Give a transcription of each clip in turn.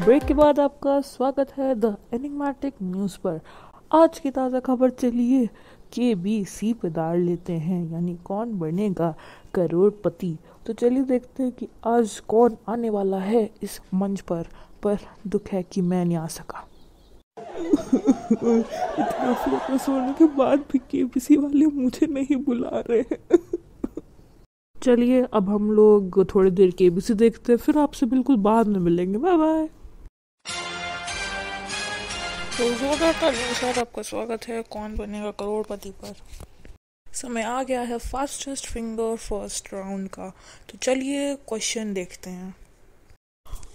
Break के बाद आपका स्वागत है द एनिग्मेटिक न्यूज़ पर। आज की ताज़ा खबर चलिए के बी सी पे दार लेते हैं यानी कौन बनेगा करोड़पति। तो चलिए देखते हैं कि आज कौन आने वाला है इस मंच पर पर दुख है कि मैं नहीं आ सका। इतना फोकस होने के बाद भी के बी सी वाले मुझे नहीं बुला रहे हैं। चलिए अब हम लोग थोड़ी देर के बी सी देखते हैं फिर आपसे बिल्कुल बाद में मिलेंगे। बाय बाय आपका स्वागत है कौन बनेगा करोड़पति पर समय आ गया है फास्टेस्ट फिंगर फ़र्स्ट राउंड का तो चलिए क्वेश्चन देखते हैं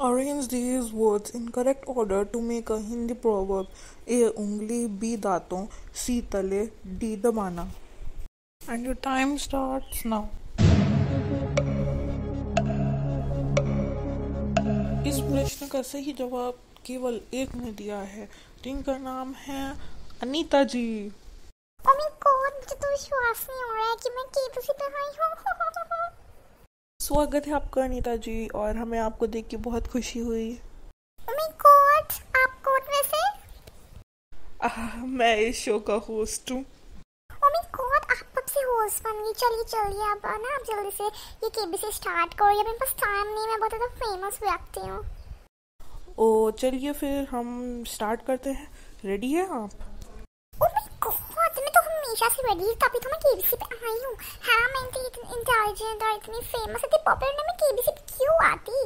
Arrange these words in correct order to make a Hindi proverb. A. उंगली B. दांतों C. तले D. दबाना And your time starts now. इस प्रश्न का सही जवाब केवल एक ने दिया है जिनका नाम है अनीता जी। my god, मुझे तो विश्वास नहीं हो रहा है कि मैं केबीसी पे आई हूँ। स्वागत है आपका अनीता जी और हमें आपको देख के बहुत खुशी हुई। कौन? मैं इस शो का होस्ट हूँ। my god, आप कब से होस्ट बन गई। चलिए चलिए अब ना आप जल्दी से ये केबीसी स्टार्ट करो। या मेरे पास टाइम नहीं मैं बहुत ज़्यादा फ़ेमस व्यक्ति हूँ। ओ चलिए फिर हम स्टार्ट करते हैं। रेडी है आप? Oh तो हमेशा से रेडी थी तभी तो मैं केबीसी पे आई हूँ। हाँ मैं इतनी इंटेलिजेंट और इतनी फ़ेमस इतनी पॉपुलर मैं केबीसी पे क्यों आती?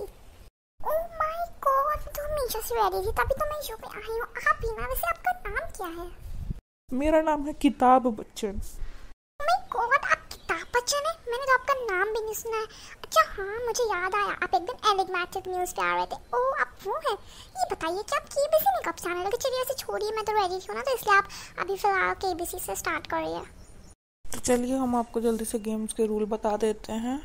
Oh my god, मैं तो हमेशा से रेडी थी तभी तो मैं शो पे आई हूँ। आप भी ना वैसे आपका नाम क्या है? मेरा नाम है किताब बच्चन। माय गॉड आप ने, मैंने तो आपका नाम भी नहीं सुना है। अच्छा हाँ मुझे याद आया, आप एकदम एलिग्मेटिक न्यूज़ पे आ रहे थे। ओ आप वो हैं। ये बताइए कि आप के बी सी में कब से आने लगे? चलिए, ऐसे छोड़िए, मैं तो रेडी थी ना तो इसलिए आप अभी फ़िलहाल के बी सी से स्टार्ट करिए तो चलिए, हम आपको जल्दी से गेम्स के रूल बता देते हैं।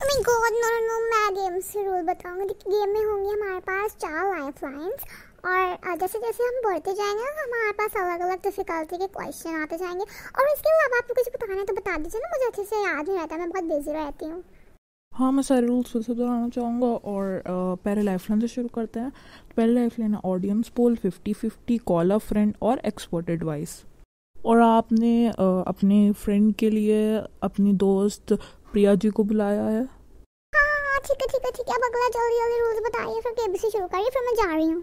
माय गॉड नो नो मैं गेम से रूल बताऊँगी। गेम में होंगे हमारे पास चार लाइफ लाइन्स और जैसे जैसे हम बढ़ते जाएँगे, हमारे पास अलग अलग डिफिकल्टी के क्वेश्चन आते जाएँगे। और इसके अलावा आपको कुछ बताना है तो बता दीजिए ना, मुझे अच्छे से याद नहीं रहता, मैं बहुत बिज़ी रहती हूँ। हाँ मैं सारे रूल्स फिर से दोहराना चाहूँगा और पहले लाइफ लाइन से शुरू करते हैं। तो पहले लाइफ लाइन है audience poll fifty fifty call a friend और एक्सपर्ट एडवाइस और आपने अपने फ्रेंड के लिए, अपनी दोस्त प्रिया जी को बुलाया है। ठीक है ठीक है ठीक है। अब अगला जल्दी जल्दी रूल्स बताइए फिर केबीसी शुरू करिए फिर मैं जा रही हूँ।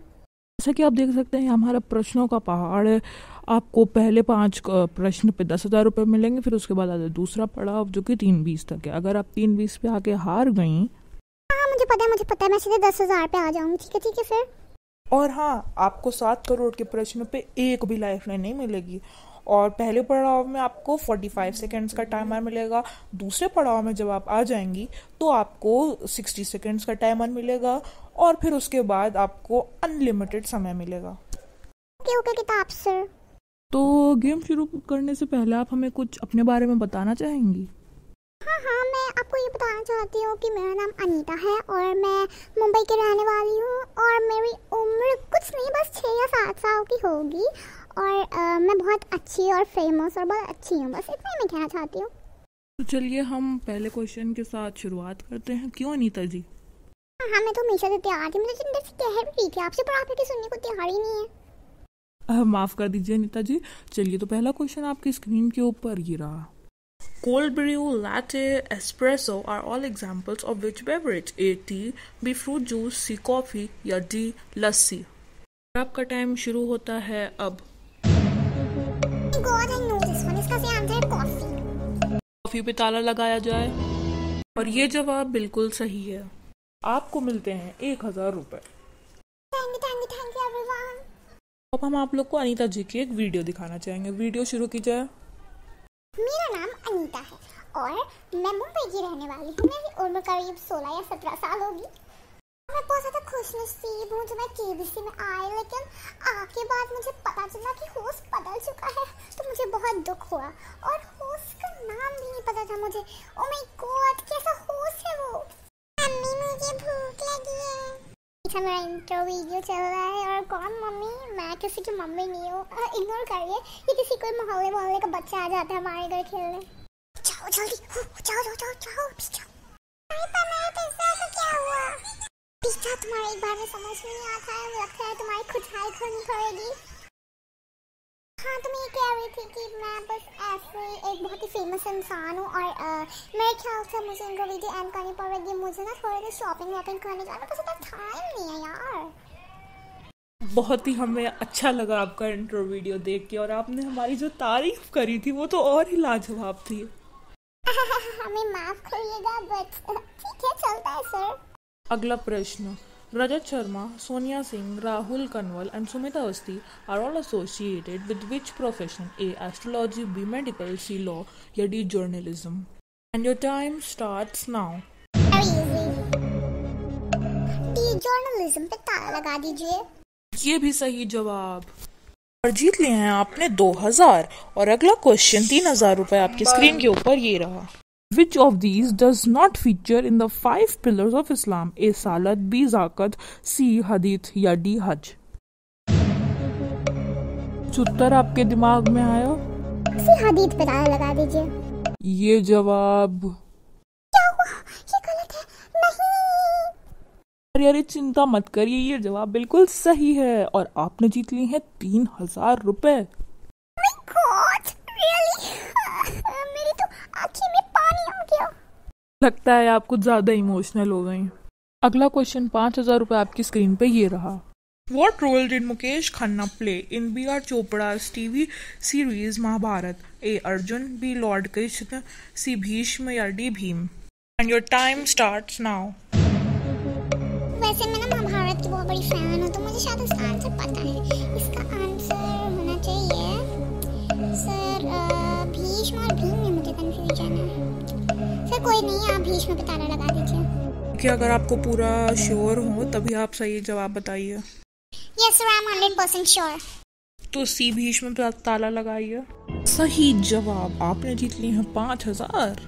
जैसा कि आप देख सकते हैं हमारा प्रश्नों का पहाड़ है। आपको पहले पाँच प्रश्न पे दस हज़ार रुपये मिलेंगे फिर उसके बाद आता है दूसरा पड़ाव जो कि तीन बीस तक है। अगर आप तीन बीस पे आके हार गई। हाँ मुझे पता है मुझे पता है मैं सीधे दस हज़ार पे आ जाऊँगी। ठीक है ठीक है फिर? और हाँ आपको सात करोड़ के प्रश्न पे एक भी लाइफ लाइन नहीं मिलेगी। और पहले पड़ाव में आपको 45 सेकेंड्स का टाइमर मिलेगा। दूसरे पड़ाव में जब आप आ जाएँगी तो आपको 60 सेकेंड्स का टाइमर मिलेगा और फिर उसके बाद आपको अनलिमिटेड समय मिलेगा। ओके ओके किताब सर तो गेम शुरू करने से पहले आप हमें कुछ अपने बारे में बताना चाहेंगी? हाँ हाँ मैं आपको ये बताना चाहती हूँ कि मेरा नाम अनीता है और मैं मुंबई की रहने वाली हूँ और मेरी उम्र कुछ नहीं बस छः या सात साल की होगी। और अ, मैं बहुत अच्छी और फ़ेमस और बहुत अच्छी हूँ बस इतना ही मैं कहना चाहती हूँ तो चलिए हम पहले क्वेश्चन के साथ शुरुआत करते हैं क्यों अनीता जी हाँ हाँ मैं तो हमेशा से तैयार थी मैं तो चिंता से कह भी रही थी आपसे पर आप सुनने को तैयार ही नहीं है माफ़ कर दीजिए अनीता जी चलिए तो पहला क्वेश्चन आपकी स्क्रीन के ऊपर ये रहा Cold brew, latte, espresso are all examples of which beverage? A. Tea, B. Fruit juice, C. Coffee या D. लस्सी आपका टाइम शुरू होता है अब कॉफ़ी पे ताला लगाया जाए। और ये जवाब बिल्कुल सही है। आपको मिलते हैं एक हज़ार रुपए। Thank you thank you thank you everyone अब हम आप लोग को अनीता जी की एक वीडियो दिखाना चाहेंगे। वीडियो शुरू की जाए मेरा नाम अनीता है और मैं मुंबई की रहने वाली हूँ। मेरी उम्र करीब 16 या 17 साल होगी। मैं बहुत ज़्यादा खुश नसीब हूँ जब मैं केबीसी में आई लेकिन आके बाद मुझे पता चला कि होस्ट बदल चुका है। तो मुझे बहुत दुख हुआ और होस्ट नाम भी नहीं पता था मुझे। ओ माय गॉड कैसा होस्ट है वो। मम्मी मुझे भूख लगी है। अच्छा मेरा इंट्रो वीडियो चल रहा है और कौन मम्मी? मैं किसी की मम्मी नहीं हूँ। इग्नोर करिए ये किसी कोई मोहल्ले मोहल्ले का बच्चा आ जाता है हमारे घर खेलने। जाओ, जल्दी। जाओ जाओ जाओ जाओ जाओ तुम्हारे एक बार में समझ में नहीं आता है। लगता है तुम्हारी खुदाई करनी पड़ेगी। हाँ तुम ये कह रही थी कि मैं बस ऐसे एक बहुत ही फ़ेमस इंसान हूँ और आ, मेरे ख्याल से मुझे इनका वीडियो एंड करनी पड़ेगी मुझे ना थोड़ी देर शॉपिंग वॉपिंग करने जाना बस इतना टाइम नहीं है यार। बहुत ही हमें अच्छा लगा आपका इंट्रो वीडियो देख के और आपने हमारी जो तारीफ़ करी थी वो तो और ही लाजवाब थी। हमें माफ़ करिएगा बट ठीक है चलता है सर अगला प्रश्न। Singh Rahul Kanwal and Sumita Awasthi are all associated with which profession A astrology B medical C law या D journalism and your time starts now very easy D journalism पे ताला लगा दीजिए। ये भी सही जवाब। और जीत लिए हैं आपने 2000 और अगला क्वेश्चन तीन हज़ार रुपए आपकी स्क्रीन के ऊपर ये रहा। Which of these does not feature in the five pillars of Islam? A. Salat, B. Zakat, C. Hadith या D. Hajj? उत्तर आपके दिमाग में आया फिर हदीद पे ताला लगा दीजिए ये जवाब क्या हुआ ये गलत है नहीं अरे चिंता मत करिए ये जवाब बिल्कुल सही है और आपने जीत लिए हैं तीन हज़ार रुपए गॉड रियली मेरी तो आँखें में पानी आ गया लगता है आप कुछ ज़्यादा इमोशनल हो गई। अगला क्वेश्चन पाँच हज़ार रूपए आपकी स्क्रीन पे ये रहा। What role did Mukesh Khanna play in B R Chopra TV series Mahabharat A Arjun B lord Krishna C Bhishma या D Bhim and your time start now वैसे मैं ना महाभारत की बहुत बड़ी फ़ैन हूँ तो मुझे शायद आंसर पता है। इसका आप भीष्म पे ताला लगा दीजिए। कि अगर आपको पूरा श्योर हो तभी आप सही जवाब बताइए। Yes sir I am hundred percent sure तो सी भीष्म पे ताला लगाइए। सही जवाब आपने जीत लिए हैं पाँच हज़ार।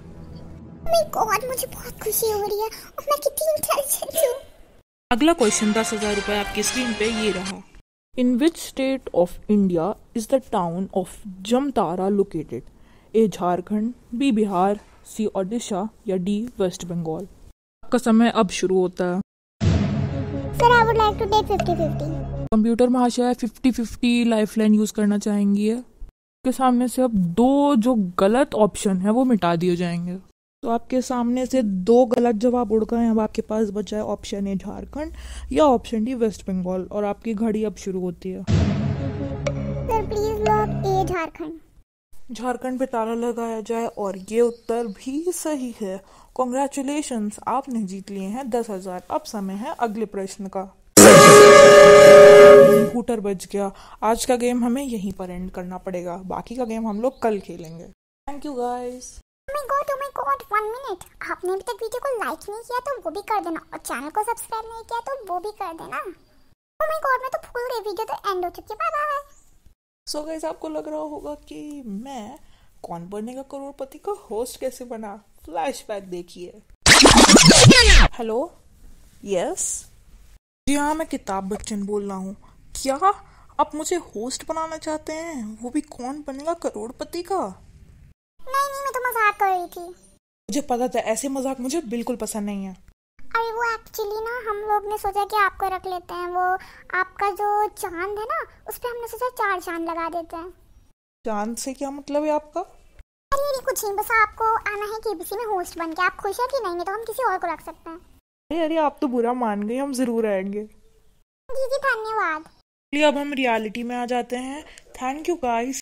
गॉड मुझे बहुत खुशी हो रही है। और मैं कितनी इंटेलिजेंट हूँ। अगला क्वेश्चन दस हज़ार रुपए आपकी स्क्रीन पे ये रहा। In which state of India is the town of Jamtara located A Jharkhand B Bihar C Odisha या डी वेस्ट बंगाल। आपका समय अब शुरू होता है। Sir I would like fifty fifty computer महाशय fifty fifty life line use करना चाहेंगी के सामने से अब दो जो गलत ऑप्शन है वो मिटा दिए जाएँगे। तो आपके सामने से दो गलत जवाब उड़ गए अब आपके पास बचा है ऑप्शन ए झारखंड या ऑप्शन डी वेस्ट बंगाल और आपकी घड़ी अब शुरू होती है। Sir please lock A Jharkhand. Jharkhand पे ताला लगाया जाए और ये उत्तर भी सही है। कॉन्ग्रेचुलेशन आपने जीत लिए हैं दस हज़ार। अब समय है अगले प्रश्न का। कंप्यूटर बच गया। आज का गेम हमें यहीं पर एंड करना पड़ेगा। बाकी का गेम हम लोग कल खेलेंगे। Thank you guys god, oh my god, one minute. आपने अभी तक वीडियो को लाइक नहीं किया तो वो भी कर देना। और चैनल को सब्सक्राइब नहीं किया तो वो भी कर देना। Oh my god, मैं तो भूल गई। वीडियो तो एंड हो चुकी है। बाय बाय सो गाइस आपको लग रहा होगा कि मैं कौन बनेगा करोड़पति का होस्ट कैसे बना? फ्लैशबैक देखिए। हेलो यस जी हाँ मैं किताब बच्चन बोल रहा हूँ। क्या आप मुझे होस्ट बनाना चाहते हैं? वो भी कौन बनेगा करोड़पति का? नहीं नहीं मैं तो मज़ाक कर रही थी। मुझे पता था ऐसे मज़ाक मुझे बिल्कुल पसंद नहीं है। अरे वो एक्चुअली ना हम लोग ने सोचा कि आपको रख लेते हैं। वो आपका जो चाँद है ना उस पर हमने सोचा चार चाँद लगा देते हैं। चाँद से क्या मतलब है आपका? अरे अरे कुछ नहीं बस आपको आना है केबीसी में होस्ट बन के। आप खुश है कि नहीं? नहीं तो हम किसी और को रख सकते हैं। अरे अरे आप तो बुरा मान गए हम ज़रूर आएँगे। जी जी धन्यवाद। चलिए अब हम रियलिटी में आ जाते हैं। Thank you guys